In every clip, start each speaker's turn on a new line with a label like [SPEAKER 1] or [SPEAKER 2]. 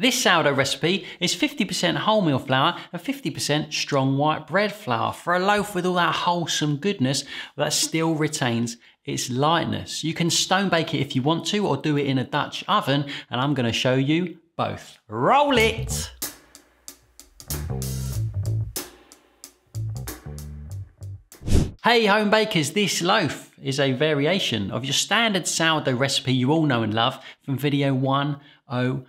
[SPEAKER 1] This sourdough recipe is 50% wholemeal flour and 50% strong white bread flour for a loaf with all that wholesome goodness that still retains its lightness. You can stone bake it if you want to or do it in a Dutch oven and I'm going to show you both. Roll it! Hey home bakers, this loaf is a variation of your standard sourdough recipe you all know and love from video 101.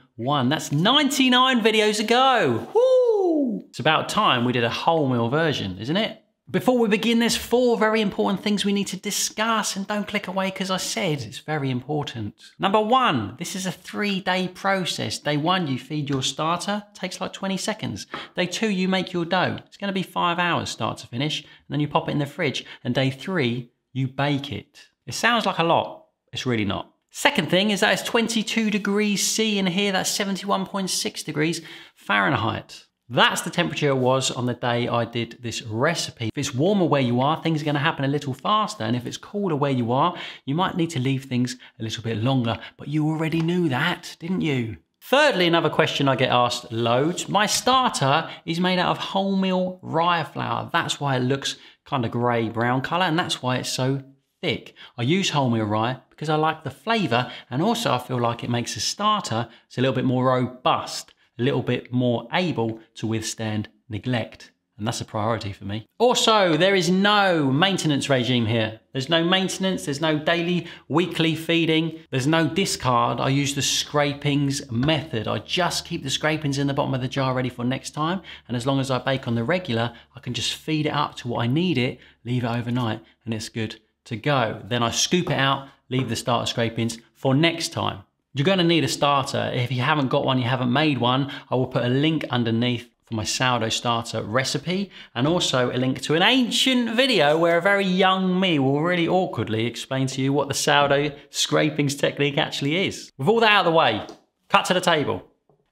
[SPEAKER 1] That's 99 videos ago. Woo! It's about time we did a wholemeal version, isn't it? Before we begin, there's four very important things we need to discuss, and don't click away because I said it's very important. Number one, this is a three day process. Day one, you feed your starter, takes like 20 seconds. Day two, you make your dough. It's going to be five hours start to finish, and then you pop it in the fridge. And day three, you bake it. It sounds like a lot, it's really not. Second thing is that it's 22 degrees C in here, that's 71.6 degrees Fahrenheit. That's the temperature it was on the day I did this recipe. If it's warmer where you are, things are gonna happen a little faster. And if it's cooler where you are, you might need to leave things a little bit longer, but you already knew that, didn't you? Thirdly, another question I get asked loads. My starter is made out of wholemeal rye flour. That's why it looks kind of grey brown colour and that's why it's so thick. I use wholemeal rye because I like the flavour and also I feel like it makes a starter it's a little bit more robust a little bit more able to withstand neglect. And that's a priority for me. Also, there is no maintenance regime here. There's no maintenance, there's no daily, weekly feeding, there's no discard. I use the scrapings method. I just keep the scrapings in the bottom of the jar ready for next time. And as long as I bake on the regular, I can just feed it up to what I need it, leave it overnight, and it's good to go. Then I scoop it out, leave the starter scrapings for next time. You're going to need a starter. If you haven't got one, you haven't made one, I will put a link underneath for my sourdough starter recipe and also a link to an ancient video where a very young me will really awkwardly explain to you what the sourdough scrapings technique actually is. With all that out of the way, cut to the table.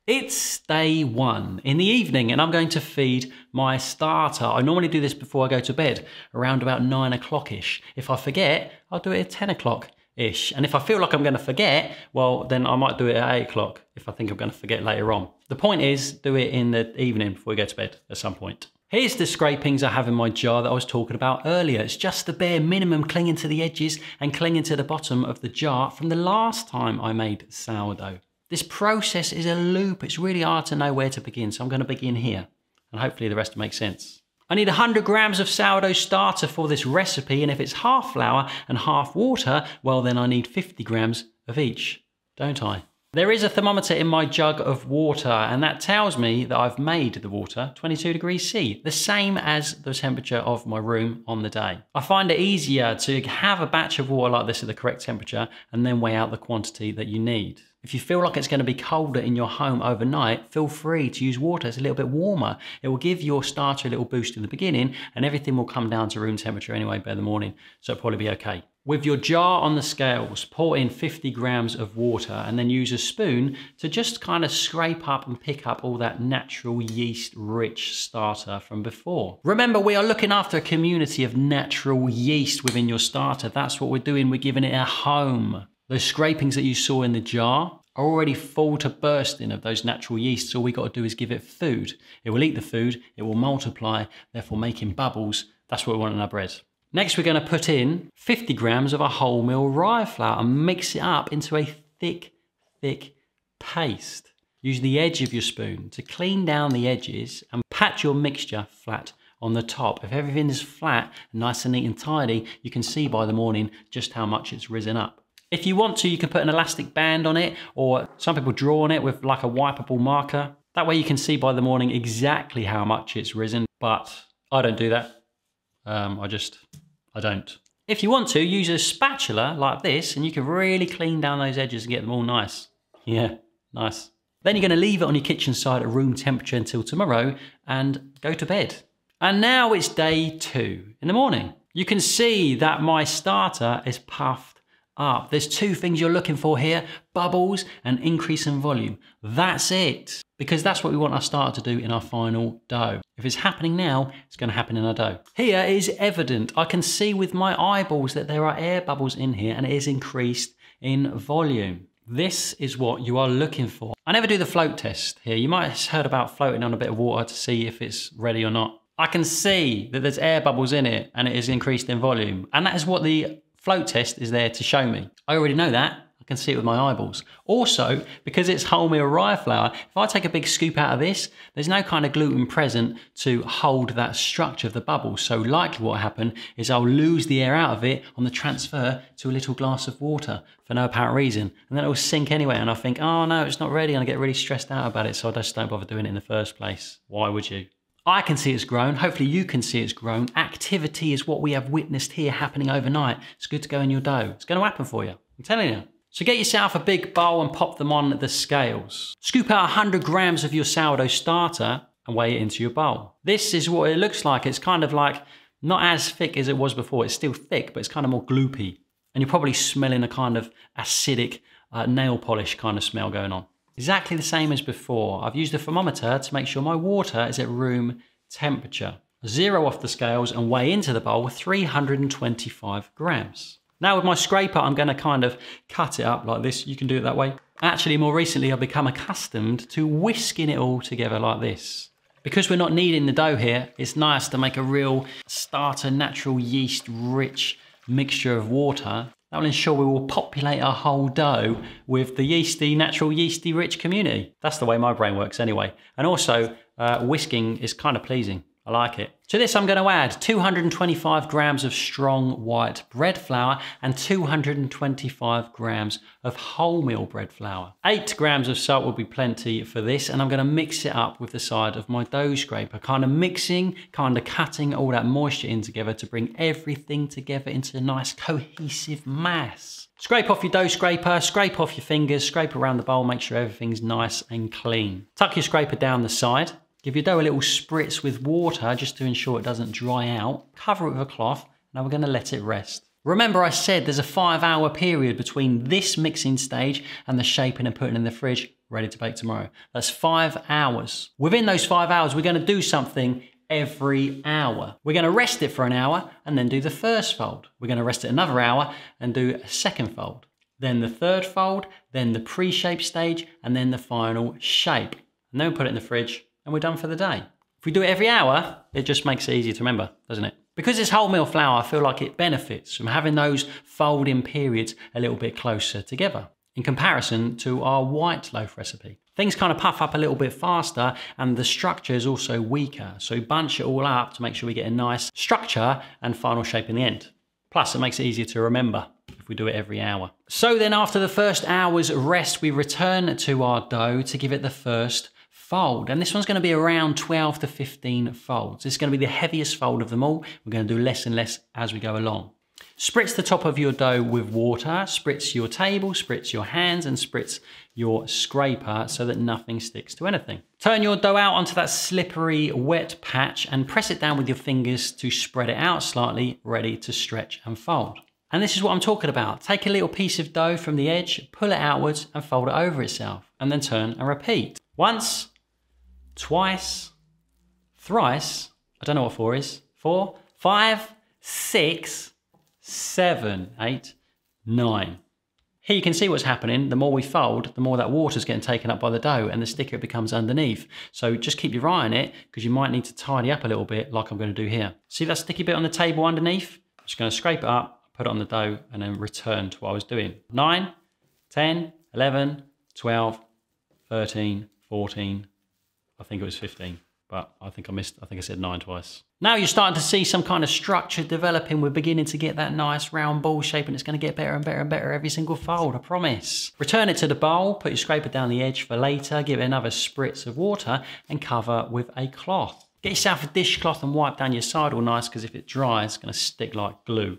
[SPEAKER 1] It's day one in the evening and I'm going to feed my starter. I normally do this before I go to bed, around about nine o'clock-ish. If I forget, I'll do it at 10 o'clock ish. And if I feel like I'm going to forget, well, then I might do it at eight o'clock if I think I'm going to forget later on. The point is, do it in the evening before we go to bed at some point. Here's the scrapings I have in my jar that I was talking about earlier. It's just the bare minimum clinging to the edges and clinging to the bottom of the jar from the last time I made sourdough. This process is a loop. It's really hard to know where to begin, so I'm going to begin here. And hopefully the rest makes sense. I need 100 grams of sourdough starter for this recipe, and if it's half flour and half water, well then I need 50 grams of each, don't I? There is a thermometer in my jug of water, and that tells me that I've made the water 22 degrees C, the same as the temperature of my room on the day. I find it easier to have a batch of water like this at the correct temperature and then weigh out the quantity that you need. If you feel like it's going to be colder in your home overnight, feel free to use water. It's a little bit warmer. It will give your starter a little boost in the beginning and everything will come down to room temperature anyway by the morning. So it'll probably be okay. With your jar on the scales, pour in 50 grams of water and then use a spoon to just kind of scrape up and pick up all that natural yeast rich starter from before. Remember, we are looking after a community of natural yeast within your starter. That's what we're doing. We're giving it a home. Those scrapings that you saw in the jar are already full to bursting of those natural yeasts. All we got to do is give it food. It will eat the food, it will multiply, therefore making bubbles. That's what we want in our bread. Next, we're going to put in 50 grams of a wholemeal rye flour and mix it up into a thick, thick paste. Use the edge of your spoon to clean down the edges and pat your mixture flat on the top. If everything is flat, nice and neat and tidy, you can see by the morning just how much it's risen up. If you want to, you can put an elastic band on it, or some people draw on it with like a wipeable marker. That way you can see by the morning exactly how much it's risen, but I don't do that. Um, I just, I don't. If you want to, use a spatula like this, and you can really clean down those edges and get them all nice. Yeah, nice. Then you're going to leave it on your kitchen side at room temperature until tomorrow and go to bed. And now it's day two in the morning. You can see that my starter is puffed up. There's two things you're looking for here, bubbles and increase in volume. That's it, because that's what we want our starter to do in our final dough. If it's happening now, it's gonna happen in our dough. Here is evident. I can see with my eyeballs that there are air bubbles in here and it is increased in volume. This is what you are looking for. I never do the float test here. You might have heard about floating on a bit of water to see if it's ready or not. I can see that there's air bubbles in it and it is increased in volume. And that is what the float test is there to show me. I already know that I can see it with my eyeballs. Also, because it's wholemeal rye flour, if I take a big scoop out of this, there's no kind of gluten present to hold that structure of the bubble. So likely what will happen is I'll lose the air out of it on the transfer to a little glass of water for no apparent reason. And then it will sink anyway. And I think, oh no, it's not ready. And I get really stressed out about it. So I just don't bother doing it in the first place. Why would you? I can see it's grown. Hopefully you can see it's grown. Activity is what we have witnessed here happening overnight. It's good to go in your dough. It's going to happen for you. I'm telling you. So get yourself a big bowl and pop them on the scales. Scoop out 100 grams of your sourdough starter and weigh it into your bowl. This is what it looks like. It's kind of like not as thick as it was before. It's still thick, but it's kind of more gloopy. And you're probably smelling a kind of acidic uh, nail polish kind of smell going on. Exactly the same as before. I've used a thermometer to make sure my water is at room temperature. Zero off the scales and weigh into the bowl 325 grams. Now with my scraper, I'm gonna kind of cut it up like this. You can do it that way. Actually, more recently, I've become accustomed to whisking it all together like this. Because we're not kneading the dough here, it's nice to make a real starter, natural yeast rich mixture of water. That will ensure we will populate our whole dough with the yeasty, natural yeasty rich community. That's the way my brain works anyway. And also, uh, whisking is kind of pleasing. I like it. To this I'm going to add 225 grams of strong white bread flour and 225 grams of wholemeal bread flour. 8 grams of salt will be plenty for this and I'm going to mix it up with the side of my dough scraper. Kind of mixing, kind of cutting all that moisture in together to bring everything together into a nice cohesive mass. Scrape off your dough scraper, scrape off your fingers, scrape around the bowl, make sure everything's nice and clean. Tuck your scraper down the side Give your dough a little spritz with water just to ensure it doesn't dry out. Cover it with a cloth. Now we're going to let it rest. Remember I said there's a five hour period between this mixing stage and the shaping and putting in the fridge ready to bake tomorrow. That's five hours. Within those five hours, we're gonna do something every hour. We're gonna rest it for an hour and then do the first fold. We're gonna rest it another hour and do a second fold. Then the third fold, then the pre-shape stage, and then the final shape. And then we put it in the fridge and we're done for the day. If we do it every hour, it just makes it easier to remember, doesn't it? Because it's wholemeal flour, I feel like it benefits from having those folding periods a little bit closer together in comparison to our white loaf recipe. Things kind of puff up a little bit faster and the structure is also weaker. So bunch it all up to make sure we get a nice structure and final shape in the end. Plus it makes it easier to remember if we do it every hour. So then after the first hour's rest, we return to our dough to give it the first fold. And this one's going to be around 12 to 15 folds. It's going to be the heaviest fold of them all. We're going to do less and less as we go along. Spritz the top of your dough with water, spritz your table, spritz your hands, and spritz your scraper so that nothing sticks to anything. Turn your dough out onto that slippery wet patch and press it down with your fingers to spread it out slightly, ready to stretch and fold. And this is what I'm talking about. Take a little piece of dough from the edge, pull it outwards and fold it over itself, and then turn and repeat. Once, twice, thrice, I don't know what four is, four, five, six, seven, eight, nine. Here you can see what's happening. The more we fold, the more that water's getting taken up by the dough and the sticker becomes underneath. So just keep your eye on it because you might need to tidy up a little bit like I'm going to do here. See that sticky bit on the table underneath? I'm just going to scrape it up, put it on the dough and then return to what I was doing. 9, 10, 11, 12, 13, 14, I think it was 15, but I think I missed, I think I said nine twice. Now you're starting to see some kind of structure developing. We're beginning to get that nice round ball shape and it's gonna get better and better and better every single fold, I promise. Return it to the bowl, put your scraper down the edge for later, give it another spritz of water and cover with a cloth. Get yourself a dishcloth and wipe down your side all nice because if it dries, it's gonna stick like glue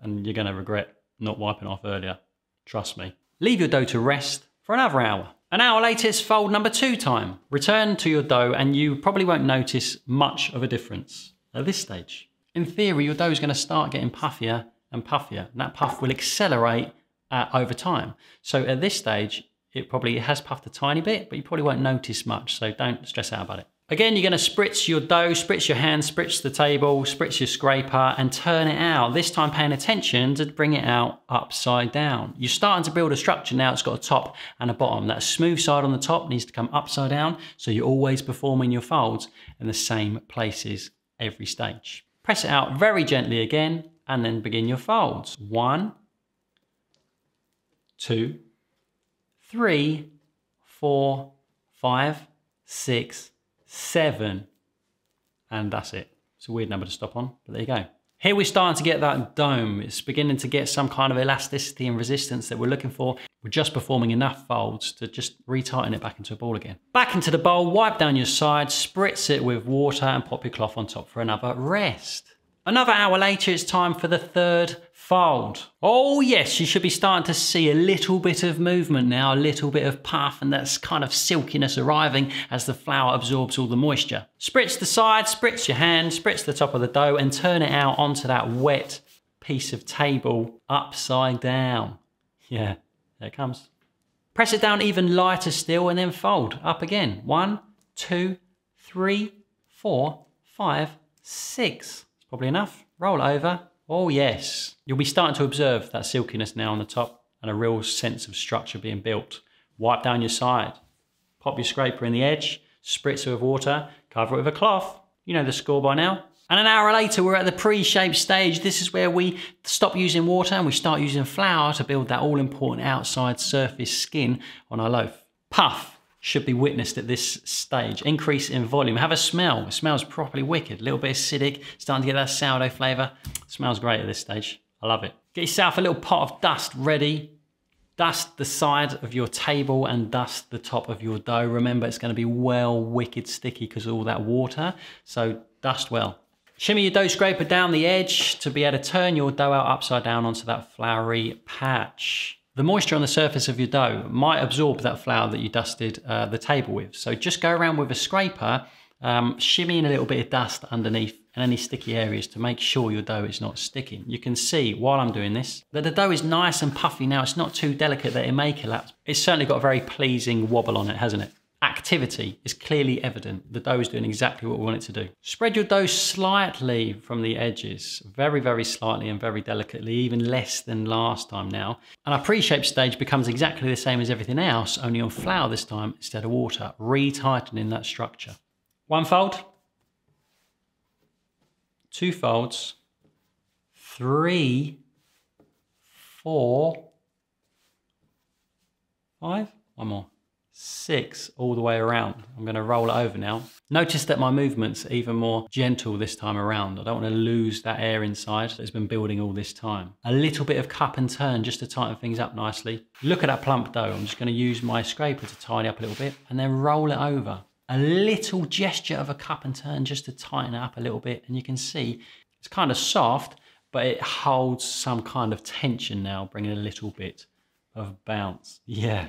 [SPEAKER 1] and you're gonna regret not wiping off earlier. Trust me. Leave your dough to rest for another hour. An hour later, it's fold number two time. Return to your dough and you probably won't notice much of a difference at this stage. In theory, your dough is going to start getting puffier and puffier, and that puff will accelerate uh, over time. So at this stage, it probably has puffed a tiny bit, but you probably won't notice much, so don't stress out about it. Again, you're gonna spritz your dough, spritz your hand, spritz the table, spritz your scraper and turn it out. This time paying attention to bring it out upside down. You're starting to build a structure now. It's got a top and a bottom. That smooth side on the top needs to come upside down. So you're always performing your folds in the same places every stage. Press it out very gently again and then begin your folds. One, two, three, four, five, six, seven, and that's it. It's a weird number to stop on, but there you go. Here we're starting to get that dome. It's beginning to get some kind of elasticity and resistance that we're looking for. We're just performing enough folds to just retighten it back into a ball again. Back into the bowl, wipe down your side, spritz it with water and pop your cloth on top for another rest. Another hour later, it's time for the third fold. Oh yes, you should be starting to see a little bit of movement now, a little bit of puff, and that's kind of silkiness arriving as the flour absorbs all the moisture. Spritz the side, spritz your hand, spritz the top of the dough, and turn it out onto that wet piece of table upside down. Yeah, there it comes. Press it down even lighter still and then fold up again. One, two, three, four, five, six. Probably enough. Roll over. Oh yes. You'll be starting to observe that silkiness now on the top and a real sense of structure being built. Wipe down your side. Pop your scraper in the edge, spritz it with water, cover it with a cloth. You know the score by now. And an hour later, we're at the pre-shaped stage. This is where we stop using water and we start using flour to build that all-important outside surface skin on our loaf. Puff should be witnessed at this stage. Increase in volume. Have a smell. It smells properly wicked. A little bit acidic. Starting to get that sourdough flavour. Smells great at this stage. I love it. Get yourself a little pot of dust ready. Dust the side of your table and dust the top of your dough. Remember, it's going to be well wicked sticky because of all that water. So dust well. Shimmy your dough scraper down the edge to be able to turn your dough out upside down onto that floury patch. The moisture on the surface of your dough might absorb that flour that you dusted uh, the table with. So just go around with a scraper, um, shimmying a little bit of dust underneath and any sticky areas to make sure your dough is not sticking. You can see while I'm doing this that the dough is nice and puffy now. It's not too delicate that it may collapse. It's certainly got a very pleasing wobble on it, hasn't it? Activity is clearly evident. The dough is doing exactly what we want it to do. Spread your dough slightly from the edges, very, very slightly and very delicately, even less than last time now. And our pre-shaped stage becomes exactly the same as everything else, only on flour this time instead of water, retightening that structure. One fold, two folds, three, four, five, one more six all the way around. I'm gonna roll it over now. Notice that my movement's even more gentle this time around. I don't wanna lose that air inside that's been building all this time. A little bit of cup and turn just to tighten things up nicely. Look at that plump dough. I'm just gonna use my scraper to tidy up a little bit and then roll it over. A little gesture of a cup and turn just to tighten it up a little bit. And you can see it's kind of soft, but it holds some kind of tension now, bringing a little bit of bounce. Yeah,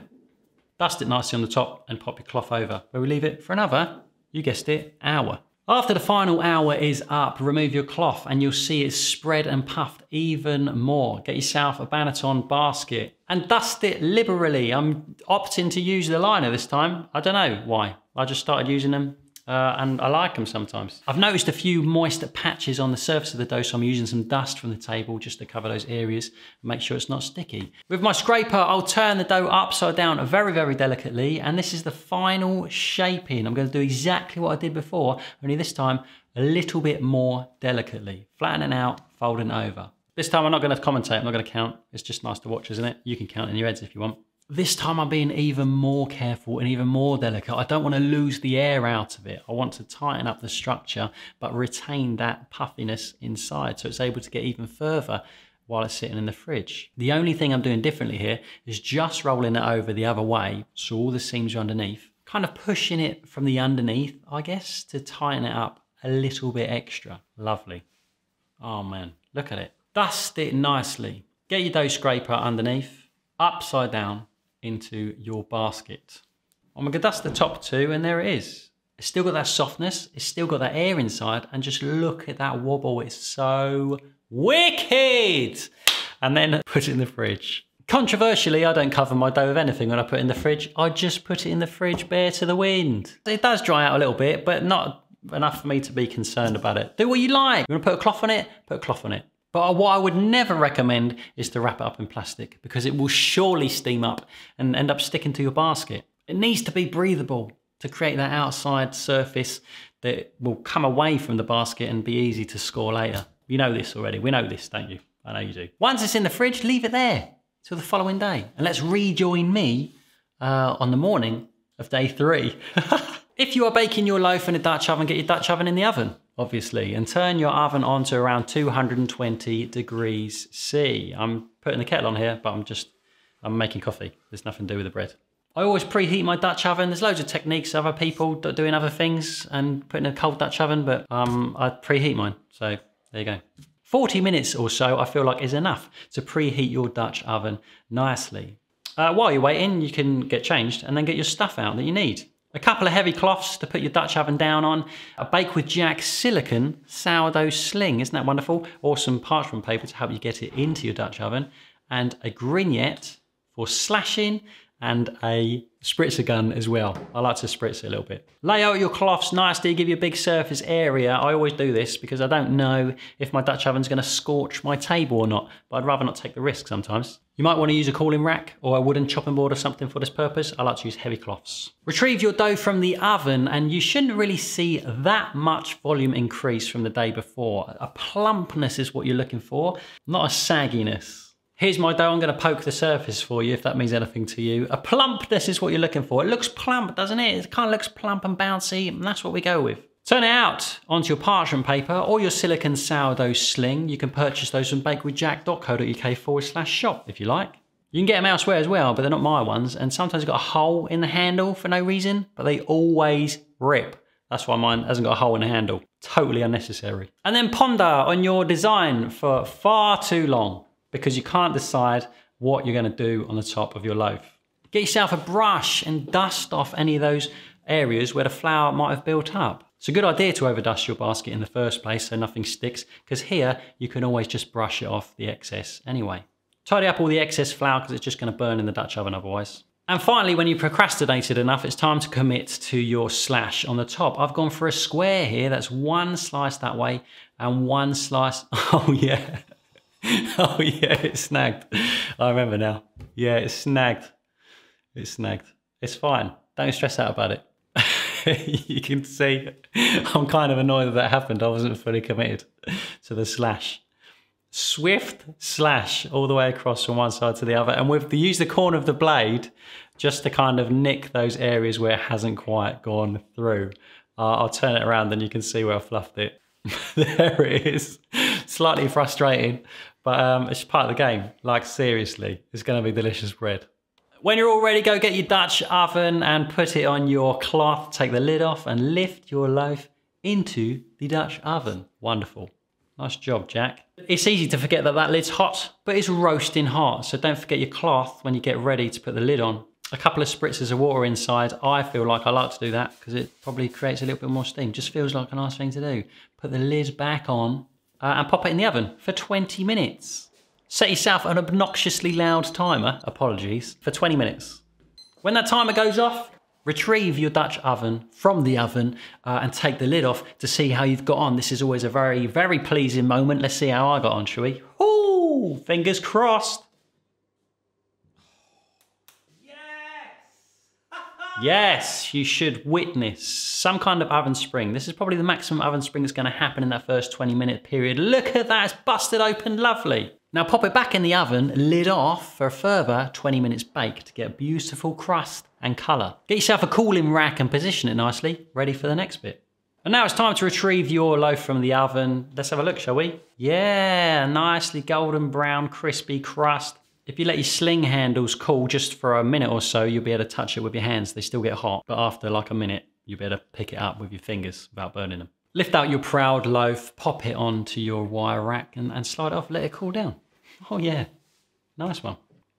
[SPEAKER 1] Dust it nicely on the top and pop your cloth over, where we leave it for another, you guessed it, hour. After the final hour is up, remove your cloth and you'll see it's spread and puffed even more. Get yourself a Banneton basket and dust it liberally. I'm opting to use the liner this time. I don't know why. I just started using them uh, and I like them sometimes. I've noticed a few moist patches on the surface of the dough, so I'm using some dust from the table just to cover those areas and make sure it's not sticky. With my scraper, I'll turn the dough upside down very, very delicately, and this is the final shaping. I'm gonna do exactly what I did before, only this time a little bit more delicately. Flattening out, folding over. This time I'm not gonna commentate, I'm not gonna count. It's just nice to watch, isn't it? You can count in your heads if you want. This time I'm being even more careful and even more delicate. I don't want to lose the air out of it. I want to tighten up the structure, but retain that puffiness inside so it's able to get even further while it's sitting in the fridge. The only thing I'm doing differently here is just rolling it over the other way so all the seams are underneath, kind of pushing it from the underneath, I guess, to tighten it up a little bit extra. Lovely. Oh man, look at it. Dust it nicely. Get your dough scraper underneath, upside down, into your basket. I'm gonna dust the top too and there it is. It's still got that softness, it's still got that air inside and just look at that wobble, it's so wicked! And then put it in the fridge. Controversially, I don't cover my dough with anything when I put it in the fridge. I just put it in the fridge bare to the wind. It does dry out a little bit, but not enough for me to be concerned about it. Do what you like. You want to put a cloth on it? Put a cloth on it. But what I would never recommend is to wrap it up in plastic because it will surely steam up and end up sticking to your basket. It needs to be breathable to create that outside surface that will come away from the basket and be easy to score later. You know this already. We know this, don't you? I know you do. Once it's in the fridge, leave it there till the following day. And let's rejoin me uh, on the morning of day three. if you are baking your loaf in a Dutch oven, get your Dutch oven in the oven, obviously, and turn your oven on to around 220 degrees C. I'm putting the kettle on here, but I'm just, I'm making coffee. There's nothing to do with the bread. I always preheat my Dutch oven. There's loads of techniques, other people doing other things and putting a cold Dutch oven, but um, I preheat mine. So there you go. 40 minutes or so, I feel like is enough to preheat your Dutch oven nicely. Uh, while you're waiting, you can get changed and then get your stuff out that you need. A couple of heavy cloths to put your Dutch oven down on, a Bake with Jack silicon sourdough sling, isn't that wonderful? Or some parchment paper to help you get it into your Dutch oven, and a grignette for slashing and a spritzer gun as well. I like to spritz it a little bit. Lay out your cloths nicely, give you a big surface area. I always do this because I don't know if my Dutch oven's gonna scorch my table or not, but I'd rather not take the risk sometimes. You might wanna use a cooling rack or a wooden chopping board or something for this purpose. I like to use heavy cloths. Retrieve your dough from the oven and you shouldn't really see that much volume increase from the day before. A plumpness is what you're looking for, not a sagginess. Here's my dough, I'm gonna poke the surface for you if that means anything to you. A plumpness is what you're looking for. It looks plump, doesn't it? It kind of looks plump and bouncy, and that's what we go with. Turn it out onto your parchment paper or your silicon sourdough sling. You can purchase those from bakewithjack.co.uk forward slash shop if you like. You can get them elsewhere as well, but they're not my ones. And sometimes got a hole in the handle for no reason, but they always rip. That's why mine hasn't got a hole in the handle. Totally unnecessary. And then ponder on your design for far too long because you can't decide what you're going to do on the top of your loaf. Get yourself a brush and dust off any of those areas where the flour might have built up. It's a good idea to overdust your basket in the first place so nothing sticks, because here you can always just brush it off the excess anyway. Tidy up all the excess flour because it's just going to burn in the Dutch oven otherwise. And finally, when you procrastinated enough, it's time to commit to your slash on the top. I've gone for a square here. That's one slice that way and one slice. Oh, yeah. oh yeah, it snagged. I remember now. Yeah, it snagged. It's snagged. It's fine. Don't stress out about it. you can see I'm kind of annoyed that that happened. I wasn't fully committed to the slash. Swift slash all the way across from one side to the other. And the use the corner of the blade just to kind of nick those areas where it hasn't quite gone through. Uh, I'll turn it around and you can see where I fluffed it. there it is. Slightly frustrating, but um, it's part of the game. Like, seriously, it's going to be delicious bread. When you're all ready, go get your Dutch oven and put it on your cloth. Take the lid off and lift your loaf into the Dutch oven. Wonderful. Nice job, Jack. It's easy to forget that that lid's hot, but it's roasting hot. So don't forget your cloth when you get ready to put the lid on. A couple of spritzes of water inside. I feel like I like to do that because it probably creates a little bit more steam. Just feels like a nice thing to do. Put the lid back on uh, and pop it in the oven for 20 minutes. Set yourself an obnoxiously loud timer, apologies, for 20 minutes. When that timer goes off, retrieve your Dutch oven from the oven uh, and take the lid off to see how you've got on. This is always a very, very pleasing moment. Let's see how I got on, shall we? Ooh, fingers crossed. Yes, you should witness some kind of oven spring. This is probably the maximum oven spring that's to happen in that first 20 minute period. Look at that, it's busted open, lovely. Now pop it back in the oven, lid off for a further 20 minutes bake to get a beautiful crust and colour. Get yourself a cooling rack and position it nicely, ready for the next bit. And now it's time to retrieve your loaf from the oven. Let's have a look, shall we? Yeah, nicely golden brown, crispy crust. If you let your sling handles cool just for a minute or so, you'll be able to touch it with your hands. They still get hot, but after like a minute, you'll be able to pick it up with your fingers without burning them. Lift out your proud loaf, pop it onto your wire rack and, and slide it off, let it cool down. Oh yeah, nice one.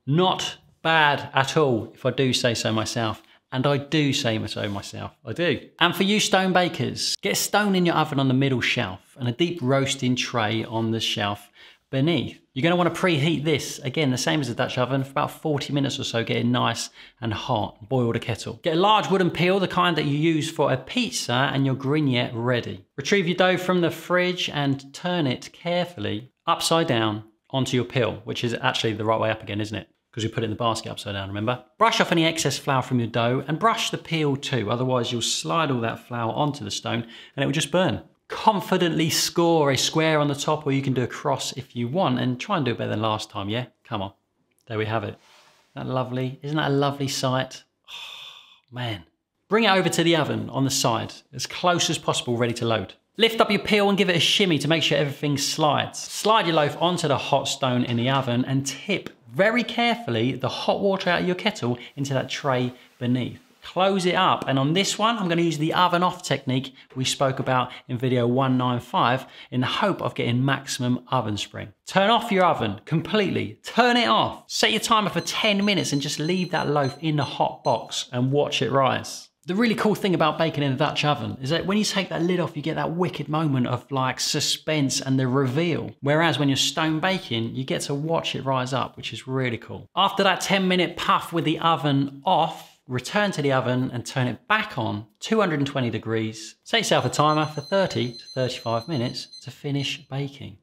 [SPEAKER 1] Not bad at all, if I do say so myself. And I do say so myself, I do. And for you stone bakers, get stone in your oven on the middle shelf and a deep roasting tray on the shelf beneath. You're going to want to preheat this, again, the same as the Dutch oven, for about 40 minutes or so, getting nice and hot. Boil the kettle. Get a large wooden peel, the kind that you use for a pizza, and your grignette ready. Retrieve your dough from the fridge and turn it carefully upside down onto your peel, which is actually the right way up again, isn't it? Because you put it in the basket upside down, remember? Brush off any excess flour from your dough and brush the peel too, otherwise you'll slide all that flour onto the stone and it will just burn confidently score a square on the top or you can do a cross if you want and try and do it better than last time, yeah? Come on. There we have it. Isn't that lovely? Isn't that a lovely sight? Oh, man. Bring it over to the oven on the side, as close as possible, ready to load. Lift up your peel and give it a shimmy to make sure everything slides. Slide your loaf onto the hot stone in the oven and tip very carefully the hot water out of your kettle into that tray beneath close it up. And on this one, I'm gonna use the oven off technique we spoke about in video 195 in the hope of getting maximum oven spring. Turn off your oven completely, turn it off. Set your timer for 10 minutes and just leave that loaf in the hot box and watch it rise. The really cool thing about baking in a Dutch oven is that when you take that lid off, you get that wicked moment of like suspense and the reveal. Whereas when you're stone baking, you get to watch it rise up, which is really cool. After that 10 minute puff with the oven off, return to the oven and turn it back on 220 degrees. Set yourself a timer for 30 to 35 minutes to finish baking.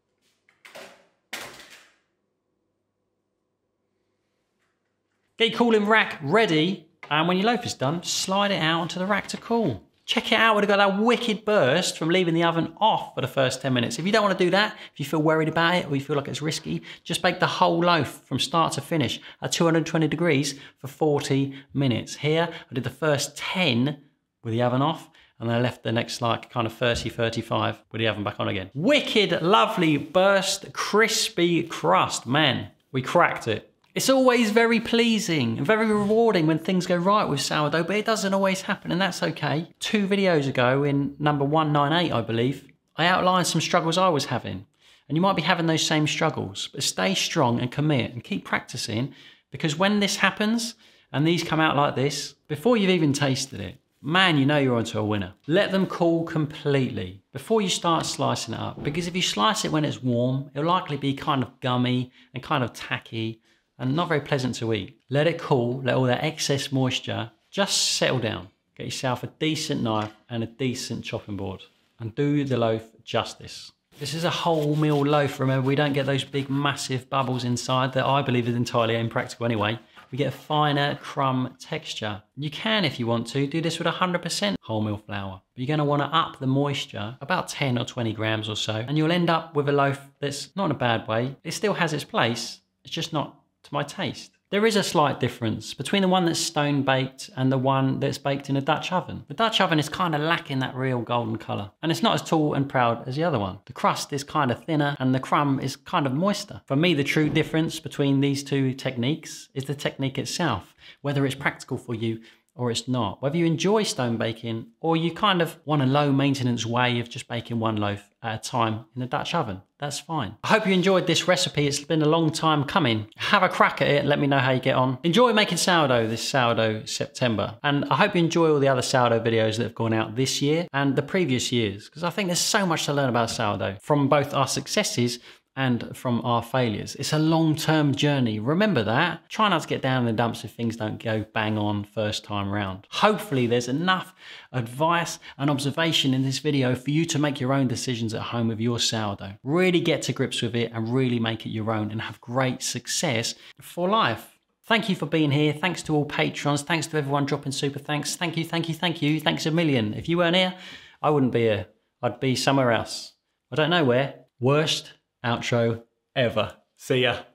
[SPEAKER 1] Get your cooling rack ready and when your loaf is done, slide it out onto the rack to cool. Check it out, we've got that wicked burst from leaving the oven off for the first 10 minutes. If you don't want to do that, if you feel worried about it or you feel like it's risky, just bake the whole loaf from start to finish at 220 degrees for 40 minutes. Here, I did the first 10 with the oven off and then I left the next like kind of 30, 35 with the oven back on again. Wicked, lovely, burst, crispy crust. Man, we cracked it. It's always very pleasing and very rewarding when things go right with sourdough, but it doesn't always happen, and that's okay. Two videos ago, in number 198, I believe, I outlined some struggles I was having. And you might be having those same struggles, but stay strong and commit and keep practicing because when this happens and these come out like this, before you've even tasted it, man, you know you're onto a winner. Let them cool completely before you start slicing it up because if you slice it when it's warm, it'll likely be kind of gummy and kind of tacky and not very pleasant to eat. Let it cool, let all that excess moisture just settle down. Get yourself a decent knife and a decent chopping board and do the loaf justice. This is a wholemeal loaf, remember we don't get those big massive bubbles inside that I believe is entirely impractical anyway. We get a finer crumb texture. You can, if you want to, do this with 100% wholemeal flour. But you're gonna wanna up the moisture about 10 or 20 grams or so, and you'll end up with a loaf that's not in a bad way. It still has its place, it's just not to my taste. There is a slight difference between the one that's stone baked and the one that's baked in a Dutch oven. The Dutch oven is kind of lacking that real golden colour and it's not as tall and proud as the other one. The crust is kind of thinner and the crumb is kind of moister. For me, the true difference between these two techniques is the technique itself, whether it's practical for you or it's not. Whether you enjoy stone baking or you kind of want a low maintenance way of just baking one loaf at a time in a Dutch oven, that's fine. I hope you enjoyed this recipe. It's been a long time coming. Have a crack at it. And let me know how you get on. Enjoy making sourdough this sourdough September. And I hope you enjoy all the other sourdough videos that have gone out this year and the previous years because I think there's so much to learn about sourdough from both our successes and from our failures. It's a long-term journey. Remember that. Try not to get down in the dumps if things don't go bang on first time round. Hopefully there's enough advice and observation in this video for you to make your own decisions at home with your sourdough. Really get to grips with it and really make it your own and have great success for life. Thank you for being here. Thanks to all patrons. Thanks to everyone dropping super thanks. Thank you, thank you, thank you. Thanks a million. If you weren't here, I wouldn't be here. I'd be somewhere else. I don't know where. Worst outro ever. See ya.